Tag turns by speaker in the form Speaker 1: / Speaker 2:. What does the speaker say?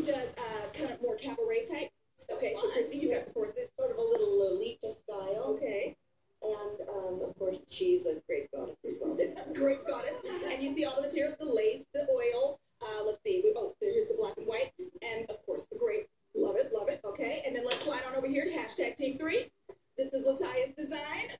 Speaker 1: who does uh, kind of more cabaret type. Okay, so
Speaker 2: Fun.
Speaker 1: Chrissy, you got the horses.
Speaker 3: Sort of a little Lolita style.
Speaker 1: Okay,
Speaker 3: And, um, of course, she's a great goddess as well.
Speaker 1: great goddess. And you see all the materials, the lace, the oil. Uh, let's see. We, oh, here's the black and white, and of course the grapes. Love it, love it. Okay, and then let's slide on over here to hashtag Team Three. This is Latias' design.